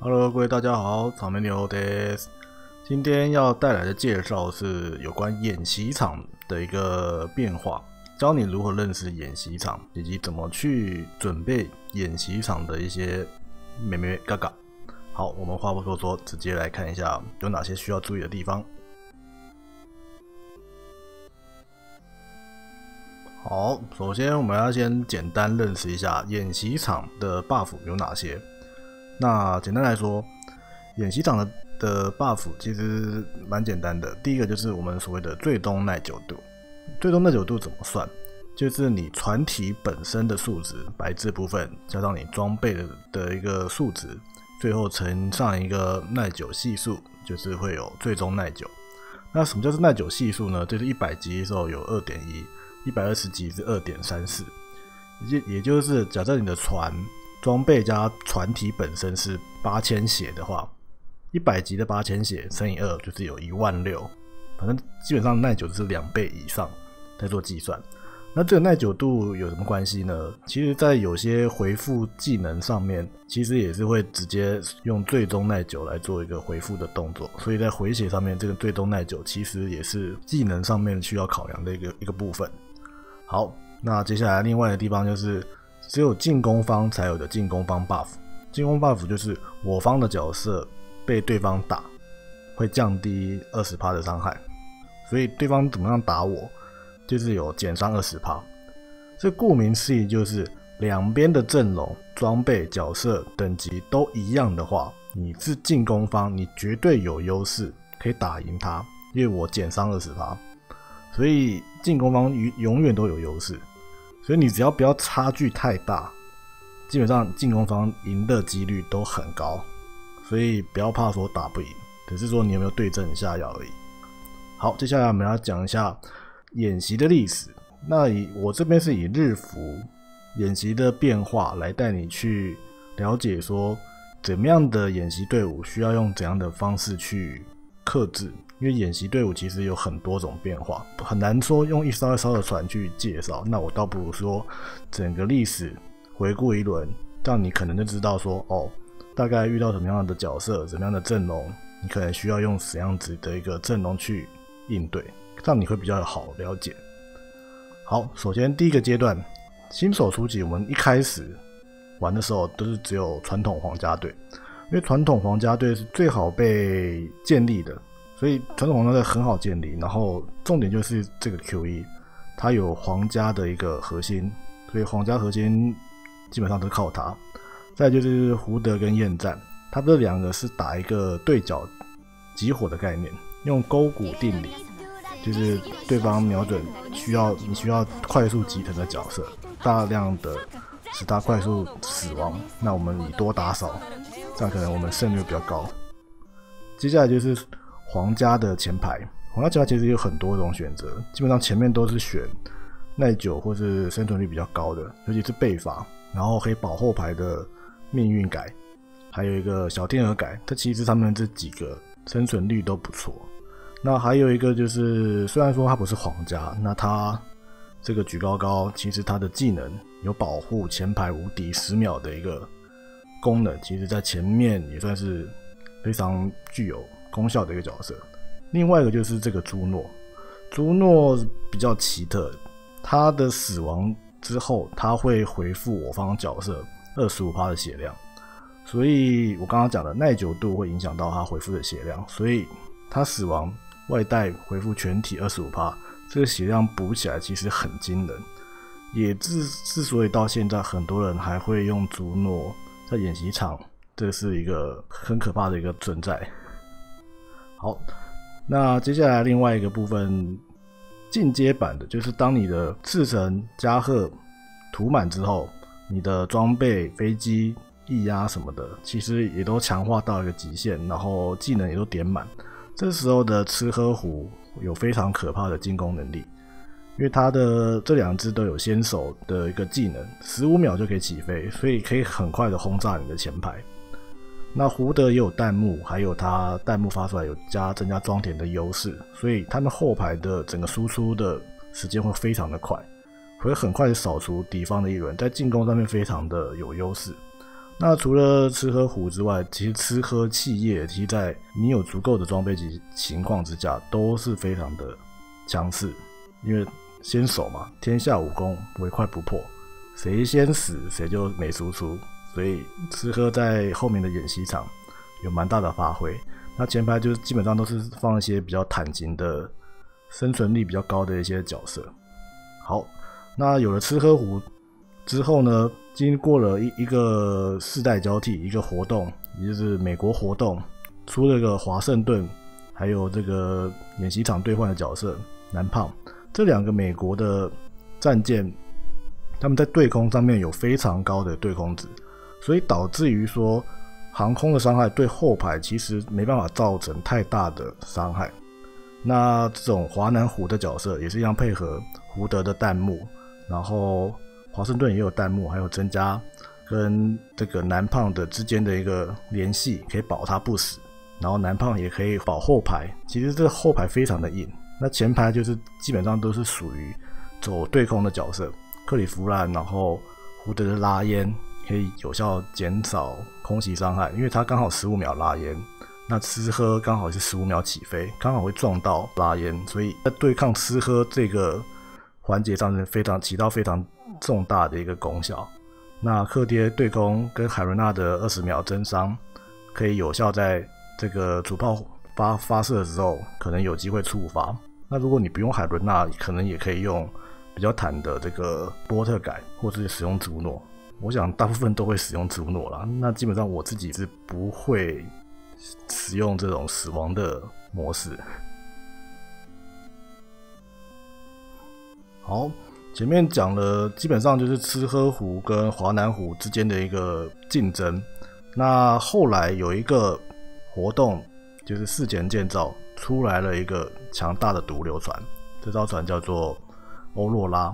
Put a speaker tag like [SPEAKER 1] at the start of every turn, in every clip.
[SPEAKER 1] Hello，各位大家好，草莓牛的。今天要带来的介绍是有关演习场的一个变化，教你如何认识演习场，以及怎么去准备演习场的一些美美嘎嘎。好，我们话不多说，直接来看一下有哪些需要注意的地方。好，首先我们要先简单认识一下演习场的 buff 有哪些。那简单来说，演习场的的 buff 其实蛮简单的。第一个就是我们所谓的最终耐久度。最终耐久度怎么算？就是你船体本身的数值白字部分，加上你装备的的一个数值，最后乘上一个耐久系数，就是会有最终耐久。那什么叫做耐久系数呢？就是一百级的时候有二点一。一百二十级是二点三四，也也就是假设你的船装备加船体本身是八千血的话，一百级的八千血乘以二就是有一万六，反正基本上耐久是两倍以上在做计算。那这个耐久度有什么关系呢？其实，在有些回复技能上面，其实也是会直接用最终耐久来做一个回复的动作。所以在回血上面，这个最终耐久其实也是技能上面需要考量的一个一个部分。好，那接下来另外的地方就是只有进攻方才有的进攻方 buff。进攻 buff 就是我方的角色被对方打，会降低二十趴的伤害。所以对方怎么样打我，就是有减伤二十趴。这顾名思义就是两边的阵容、装备、角色等级都一样的话，你是进攻方，你绝对有优势可以打赢他，因为我减伤二十趴。所以进攻方永永远都有优势，所以你只要不要差距太大，基本上进攻方赢的几率都很高。所以不要怕说打不赢，只是说你有没有对症下药而已。好，接下来我们要讲一下演习的历史。那以我这边是以日服演习的变化来带你去了解说，怎么样的演习队伍需要用怎样的方式去克制。因为演习队伍其实有很多种变化，很难说用一艘一艘的船去介绍。那我倒不如说整个历史回顾一轮，这样你可能就知道说，哦，大概遇到什么样的角色、什么样的阵容，你可能需要用什么样子的一个阵容去应对，这样你会比较好了解。好，首先第一个阶段，新手初级，我们一开始玩的时候都是只有传统皇家队，因为传统皇家队是最好被建立的。所以传统皇家队很好建立，然后重点就是这个 Q E，，它有皇家的一个核心，所以皇家核心基本上都靠它。再就是胡德跟燕战，它这两个是打一个对角集火的概念，用勾股定理，就是对方瞄准需要你需要快速集腾的角色，大量的使他快速死亡，那我们以多打少，这样可能我们胜率比较高。接下来就是。皇家的前排，皇家前排其实有很多种选择，基本上前面都是选耐久或是生存率比较高的，尤其是背法，然后可以保后排的命运改，还有一个小天鹅改，它其实他们这几个生存率都不错。那还有一个就是，虽然说它不是皇家，那它这个举高高，其实它的技能有保护前排无敌十秒的一个功能，其实在前面也算是非常具有。功效的一个角色，另外一个就是这个朱诺，朱诺比较奇特，他的死亡之后，他会回复我方角色二十五的血量，所以我刚刚讲的耐久度会影响到他回复的血量，所以他死亡外带回复全体二十五这个血量补起来其实很惊人，也之之所以到现在很多人还会用朱诺在演习场，这是一个很可怕的一个存在。好，那接下来另外一个部分进阶版的，就是当你的赤诚加贺涂满之后，你的装备、飞机、液压什么的，其实也都强化到一个极限，然后技能也都点满。这时候的吃喝壶有非常可怕的进攻能力，因为它的这两只都有先手的一个技能，十五秒就可以起飞，所以可以很快的轰炸你的前排。那胡德也有弹幕，还有他弹幕发出来有加增加装填的优势，所以他们后排的整个输出的时间会非常的快，会很快扫除敌方的一轮，在进攻上面非常的有优势。那除了吃喝虎之外，其实吃喝气业，其实在你有足够的装备及情况之下，都是非常的强势。因为先手嘛，天下武功唯快不破，谁先死谁就没输出。所以吃喝在后面的演习场有蛮大的发挥。那前排就是基本上都是放一些比较坦型的、生存力比较高的一些角色。好，那有了吃喝壶之后呢？经过了一一个世代交替，一个活动，也就是美国活动出了个华盛顿，还有这个演习场兑换的角色南胖，这两个美国的战舰，他们在对空上面有非常高的对空值，所以导致于说航空的伤害对后排其实没办法造成太大的伤害。那这种华南虎的角色也是一样配合胡德的弹幕，然后。华盛顿也有弹幕，还有增加跟这个南胖的之间的一个联系，可以保他不死。然后南胖也可以保后排，其实这后排非常的硬。那前排就是基本上都是属于走对空的角色，克里夫兰，然后胡德的拉烟可以有效减少空袭伤害，因为他刚好十五秒拉烟，那吃喝刚好是十五秒起飞，刚好会撞到拉烟，所以在对抗吃喝这个环节上是非常起到非常。重大的一个功效。那克爹对攻跟海伦娜的二十秒增伤，可以有效在这个主炮发发射的时候，可能有机会触发。那如果你不用海伦娜，可能也可以用比较坦的这个波特改，或是使用祖诺。我想大部分都会使用朱诺啦。那基本上我自己是不会使用这种死亡的模式。好。前面讲了，基本上就是吃喝湖跟华南湖之间的一个竞争。那后来有一个活动，就是事前建造出来了一个强大的毒瘤船，这艘船叫做欧若拉。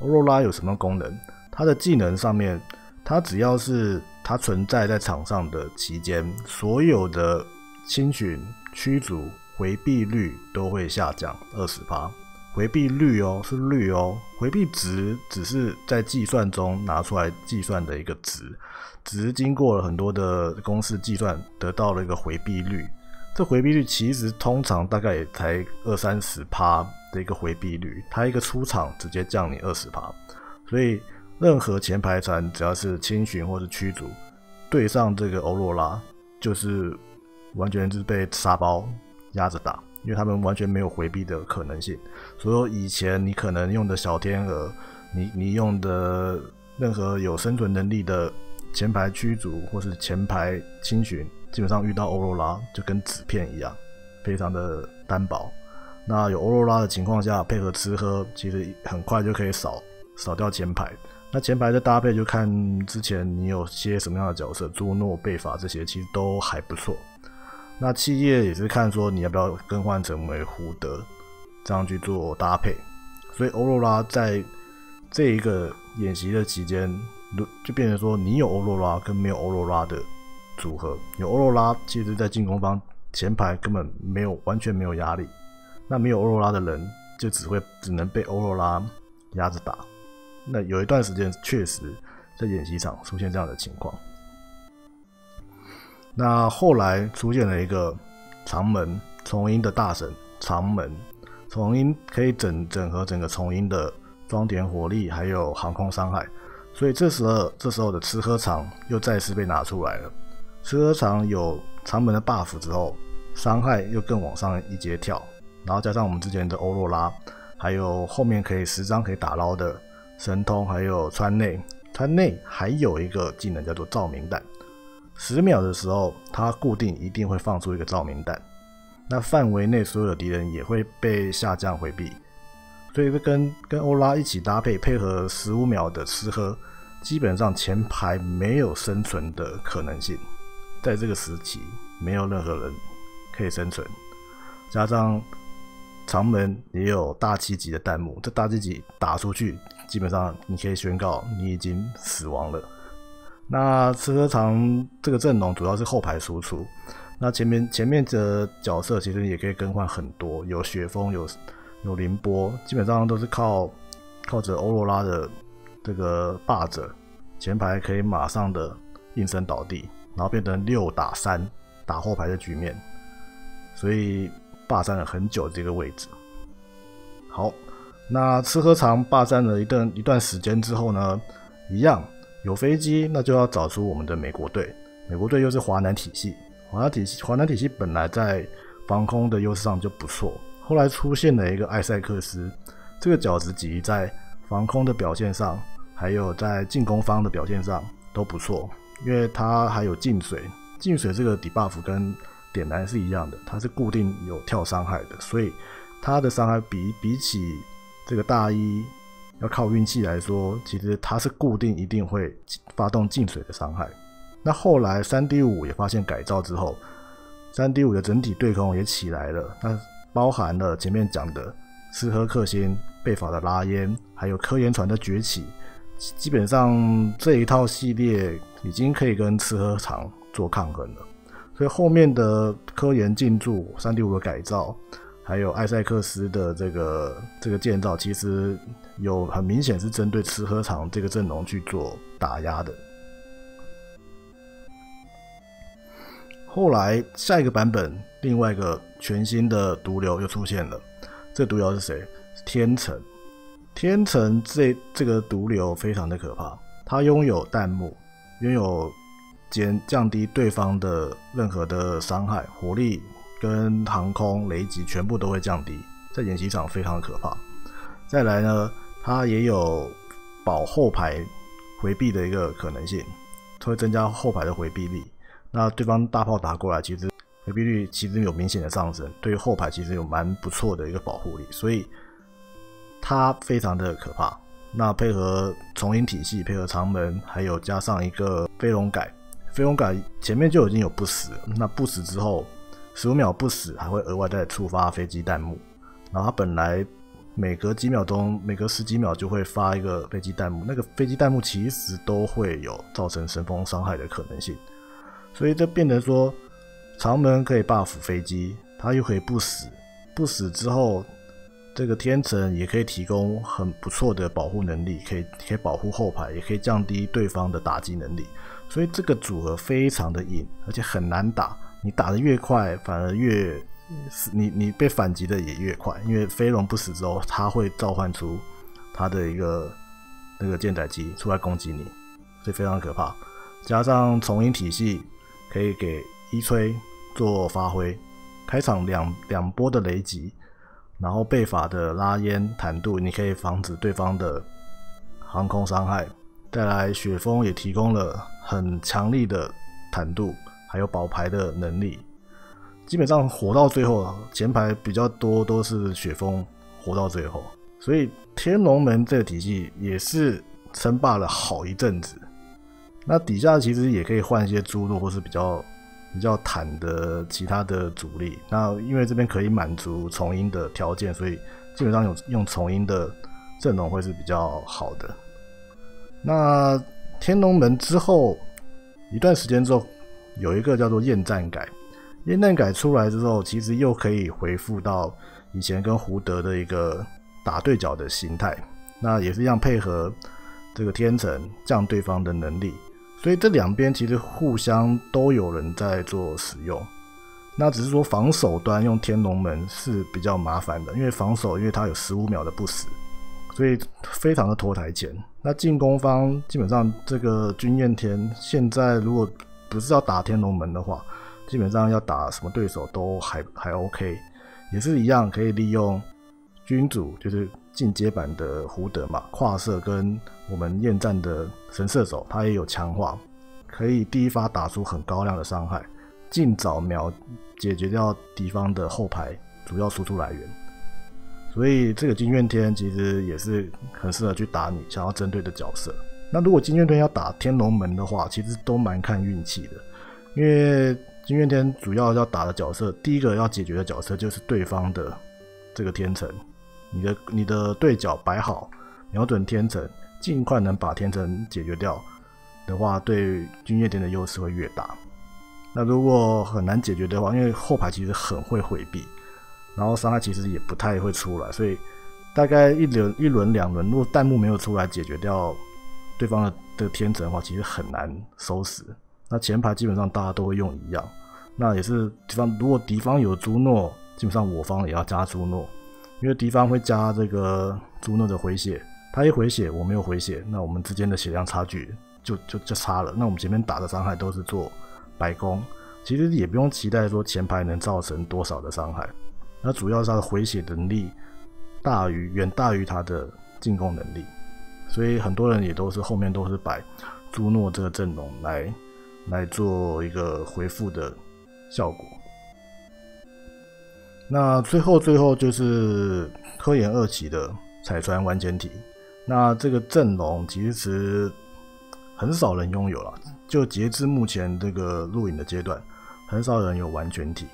[SPEAKER 1] 欧若拉有什么功能？它的技能上面，它只要是它存在在场上的期间，所有的清群驱逐回避率都会下降二十趴。回避率哦，是率哦。回避值只是在计算中拿出来计算的一个值，只是经过了很多的公式计算，得到了一个回避率。这回避率其实通常大概也才二三十趴的一个回避率，它一个出场直接降你二十趴。所以任何前排船只要是轻巡或是驱逐，对上这个欧若拉，就是完全是被沙包压着打。因为他们完全没有回避的可能性，所以以前你可能用的小天鹅，你你用的任何有生存能力的前排驱逐或是前排轻巡，基本上遇到欧罗拉就跟纸片一样，非常的单薄。那有欧罗拉的情况下，配合吃喝，其实很快就可以扫扫掉前排。那前排的搭配就看之前你有些什么样的角色，朱诺、贝法这些其实都还不错。那企业也是看说你要不要更换成为胡德，这样去做搭配。所以欧罗拉在这一个演习的期间，就变成说你有欧罗拉跟没有欧罗拉的组合。有欧罗拉，其实在进攻方前排根本没有完全没有压力。那没有欧罗拉的人，就只会只能被欧罗拉压着打。那有一段时间确实在演习场出现这样的情况。那后来出现了一个长门重音的大神长门重音可以整整合整个重音的装填火力还有航空伤害，所以这时候这时候的吃喝长又再次被拿出来了。吃喝长有长门的 buff 之后，伤害又更往上一阶跳，然后加上我们之前的欧若拉，还有后面可以十张可以打捞的神通，还有川内。川内还有一个技能叫做照明弹。十秒的时候，它固定一定会放出一个照明弹，那范围内所有的敌人也会被下降回避，所以这跟跟欧拉一起搭配，配合十五秒的吃喝，基本上前排没有生存的可能性，在这个时期没有任何人可以生存，加上长门也有大七级的弹幕，这大七级打出去，基本上你可以宣告你已经死亡了。那车长这个阵容主要是后排输出，那前面前面的角色其实也可以更换很多，有雪峰，有有凌波，基本上都是靠靠着欧罗拉的这个霸者前排可以马上的应声倒地，然后变成六打三打后排的局面，所以霸占了很久这个位置。好，那吃喝长霸占了一段一段时间之后呢，一样有飞机，那就要找出我们的美国队。美国队又是华南体系，华南体系华南体系本来在防空的优势上就不错，后来出现了一个艾塞克斯，这个饺子级在防空的表现上，还有在进攻方的表现上都不错，因为它还有进水，进水这个底 buff 跟点燃是一样的，它是固定有跳伤害的，所以它的伤害比比起这个大一要靠运气来说，其实它是固定一定会发动进水的伤害。那后来三 D 五也发现改造之后，三 D 五的整体对空也起来了，那包含了前面讲的斯科克星被法的拉烟，还有科研船的崛起，基本上这一套系列已经可以跟吃喝厂做抗衡了。所以后面的科研进驻、三 D 五的改造，还有艾塞克斯的这个这个建造，其实有很明显是针对吃喝场这个阵容去做打压的。后来下一个版本，另外一个全新的毒瘤又出现了。这毒瘤是谁？天成。天成这这个毒瘤非常的可怕，它拥有弹幕，拥有减降低对方的任何的伤害，火力跟航空雷击全部都会降低，在演习场非常的可怕。再来呢，它也有保后排回避的一个可能性，它会增加后排的回避力。那对方大炮打过来，其实回避率其实有明显的上升，对于后排其实有蛮不错的一个保护力，所以它非常的可怕。那配合重音体系，配合长门，还有加上一个飞龙改，飞龙改前面就已经有不死，那不死之后十五秒不死，还会额外再触发飞机弹幕。然后它本来每隔几秒钟，每隔十几秒就会发一个飞机弹幕，那个飞机弹幕其实都会有造成神风伤害的可能性。所以这变成说，长门可以 buff 飞机，它又可以不死，不死之后，这个天成也可以提供很不错的保护能力，可以可以保护后排，也可以降低对方的打击能力。所以这个组合非常的硬，而且很难打。你打的越快，反而越你你被反击的也越快，因为飞龙不死之后，它会召唤出它的一个那个舰载机出来攻击你，所以非常可怕。加上重音体系。可以给一吹做发挥，开场两两波的雷击，然后背法的拉烟弹度，你可以防止对方的航空伤害。再来雪峰也提供了很强力的弹度，还有保牌的能力。基本上活到最后，前排比较多都是雪峰活到最后，所以天龙门这个体系也是称霸了好一阵子。那底下其实也可以换一些猪肉，或是比较比较坦的其他的主力。那因为这边可以满足重音的条件，所以基本上用用重音的阵容会是比较好的。那天龙门之后一段时间之后，有一个叫做厌战改，厌战改出来之后，其实又可以回复到以前跟胡德的一个打对角的形态。那也是一样配合这个天成降对方的能力。所以这两边其实互相都有人在做使用，那只是说防守端用天龙门是比较麻烦的，因为防守因为它有十五秒的不死，所以非常的拖台前。那进攻方基本上这个君彦天现在如果不是要打天龙门的话，基本上要打什么对手都还还 OK，也是一样可以利用君主就是。进阶版的胡德嘛，跨射跟我们厌战的神射手，它也有强化，可以第一发打出很高量的伤害，尽早秒解决掉敌方的后排主要输出来源。所以这个金怨天其实也是很适合去打你想要针对的角色。那如果金月天要打天龙门的话，其实都蛮看运气的，因为金月天主要要打的角色，第一个要解决的角色就是对方的这个天成。你的你的对角摆好，瞄准天成，尽快能把天成解决掉的话，对金月天的优势会越大。那如果很难解决的话，因为后排其实很会回避，然后伤害其实也不太会出来，所以大概一轮一轮两轮，如果弹幕没有出来解决掉对方的的天神的话，其实很难收拾。那前排基本上大家都会用一样，那也是敌方如果敌方有朱诺，基本上我方也要加朱诺，因为敌方会加这个朱诺的回血，他一回血我没有回血，那我们之间的血量差距就就就差了。那我们前面打的伤害都是做白攻，其实也不用期待说前排能造成多少的伤害，那主要是他的回血能力大于远大于他的进攻能力。所以很多人也都是后面都是摆朱诺这个阵容来来做一个回复的效果。那最后最后就是科研二期的彩船完全体。那这个阵容其实很少人拥有了，就截至目前这个录影的阶段，很少人有完全体。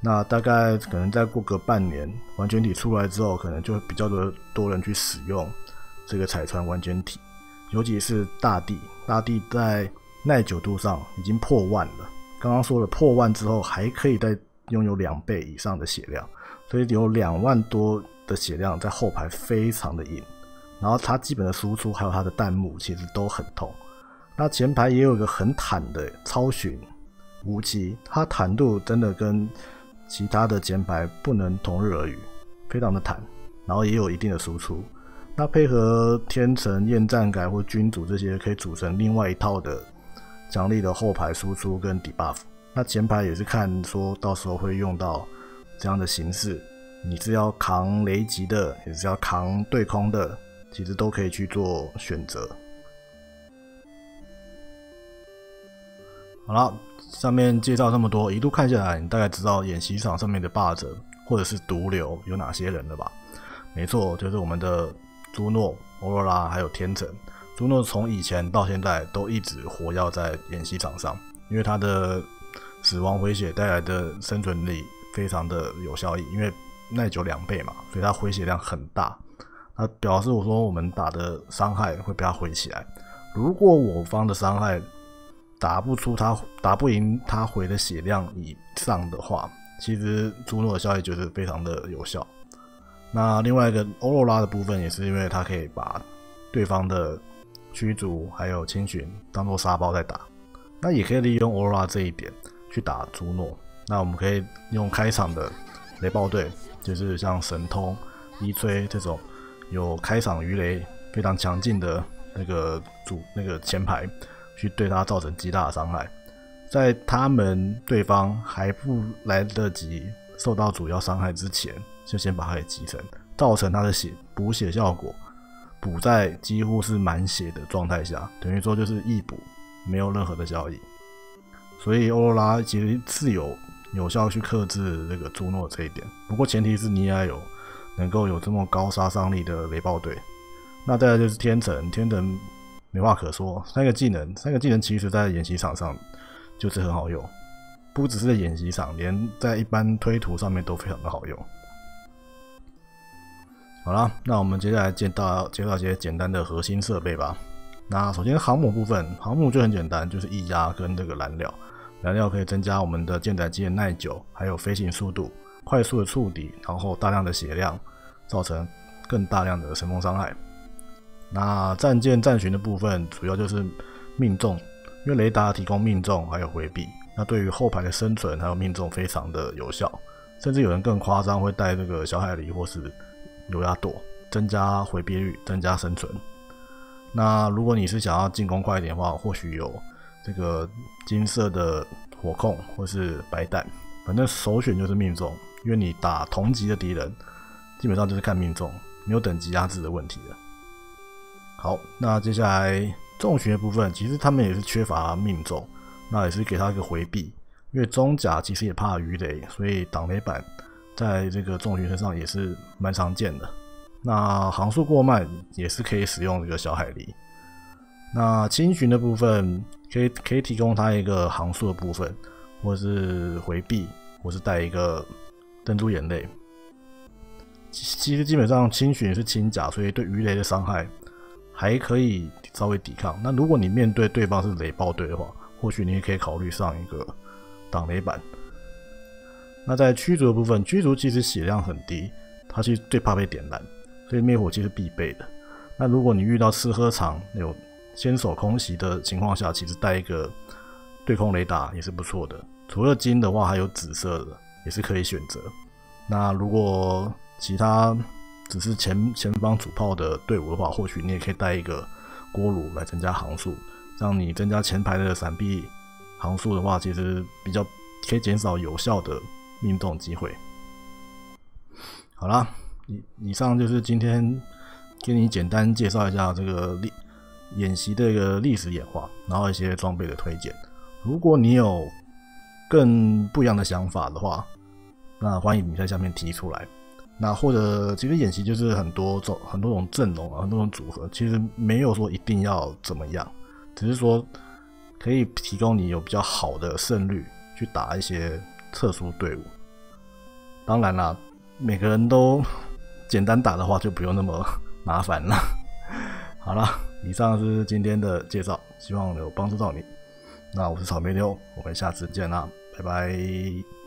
[SPEAKER 1] 那大概可能再过个半年，完全体出来之后，可能就比较多多人去使用。这个彩船完全体，尤其是大地，大地在耐久度上已经破万了。刚刚说了，破万之后还可以再拥有两倍以上的血量，所以有两万多的血量在后排非常的硬。然后它基本的输出还有它的弹幕其实都很痛。那前排也有一个很坦的超巡无极，它坦度真的跟其他的前排不能同日而语，非常的坦，然后也有一定的输出。那配合天成、厌战改或君主这些，可以组成另外一套的强力的后排输出跟 debuff。那前排也是看说到时候会用到这样的形式，你是要扛雷击的，也是要扛对空的，其实都可以去做选择。好了，上面介绍这么多，一路看下来，你大概知道演习场上面的霸者或者是毒瘤有哪些人了吧？没错，就是我们的。朱诺、欧若拉还有天成，朱诺从以前到现在都一直活跃在演习场上，因为他的死亡回血带来的生存力非常的有效益，因为耐久两倍嘛，所以他回血量很大。那表示我说我们打的伤害会被他回起来。如果我方的伤害打不出他打不赢他回的血量以上的话，其实朱诺的效益就是非常的有效。那另外一个欧若拉的部分，也是因为它可以把对方的驱逐还有清寻当做沙包在打，那也可以利用欧若拉这一点去打朱诺。那我们可以用开场的雷暴队，就是像神通、伊吹这种有开场鱼雷非常强劲的那个主那个前排，去对他造成极大的伤害，在他们对方还不来得及受到主要伤害之前。就先把它给集成，造成它的血补血效果，补在几乎是满血的状态下，等于说就是易补，没有任何的效益。所以欧罗拉其实是有有效去克制这个朱诺这一点，不过前提是你要有能够有这么高杀伤力的雷暴队。那再来就是天成，天成没话可说，三个技能，三个技能其实在演习场上就是很好用，不只是在演习场，连在一般推图上面都非常的好用。好了，那我们接下来介绍介绍一些简单的核心设备吧。那首先航母部分，航母就很简单，就是液压跟这个燃料。燃料可以增加我们的舰载机的耐久，还有飞行速度，快速的触底，然后大量的血量，造成更大量的神风伤害。那战舰战巡的部分，主要就是命中，因为雷达提供命中还有回避，那对于后排的生存还有命中非常的有效。甚至有人更夸张，会带这个小海狸或是。油压躲，增加回避率，增加生存。那如果你是想要进攻快一点的话，或许有这个金色的火控或是白弹，反正首选就是命中，因为你打同级的敌人，基本上就是看命中，没有等级压制的问题了。好，那接下来重巡部分，其实他们也是缺乏命中，那也是给他一个回避，因为中甲其实也怕鱼雷，所以挡雷板。在这个重巡身上也是蛮常见的。那航速过慢也是可以使用这个小海狸。那轻巡的部分可以可以提供它一个航速的部分，或是回避，或是带一个珍珠眼泪。其实基本上轻巡是轻甲，所以对鱼雷的伤害还可以稍微抵抗。那如果你面对对方是雷暴队的话，或许你也可以考虑上一个挡雷板。那在驱逐的部分，驱逐其实血量很低，它其实最怕被点燃，所以灭火器是必备的。那如果你遇到吃喝场有先手空袭的情况下，其实带一个对空雷达也是不错的。除了金的话，还有紫色的也是可以选择。那如果其他只是前前方主炮的队伍的话，或许你也可以带一个锅炉来增加航速，让你增加前排的闪避航速的话，其实比较可以减少有效的命中机会。好啦，以以上就是今天给你简单介绍一下这个历演习的一个历史演化，然后一些装备的推荐。如果你有更不一样的想法的话，那欢迎你在下面提出来。那或者其实演习就是很多种很多种阵容啊，很多种组合，其实没有说一定要怎么样，只是说可以提供你有比较好的胜率去打一些特殊队伍。当然啦，每个人都 简单打的话，就不用那么麻烦了。好了，以上是今天的介绍，希望有帮助到你。那我是草莓妞，我们下次见啦，拜拜。